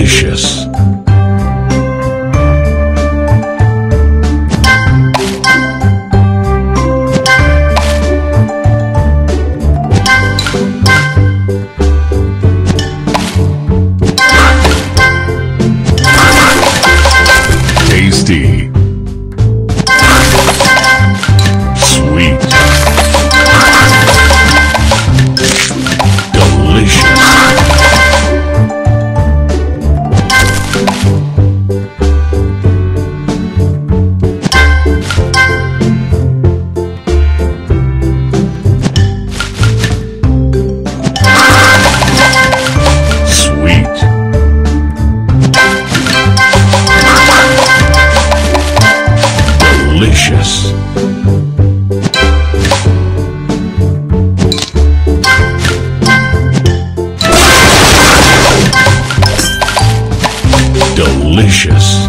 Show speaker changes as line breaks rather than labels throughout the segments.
Revolution. Delicious.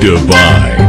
Divine.